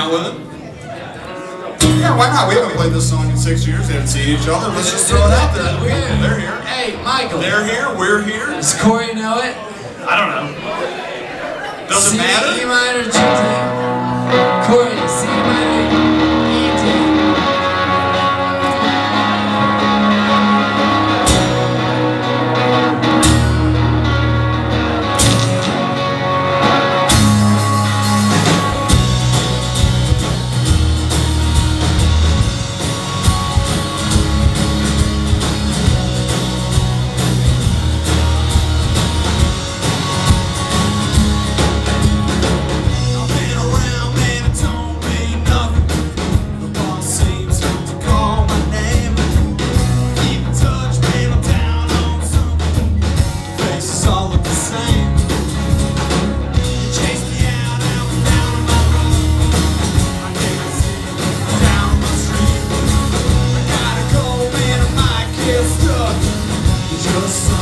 out with it. Yeah, why not? We haven't played this song in six years. They haven't seen each other. Let's just throw it out there. They're here. Hey, Michael. They're here. We're here. Does Corey know it? I don't know. Doesn't matter. C minor, G. Corey, C minor. the.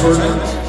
tournament.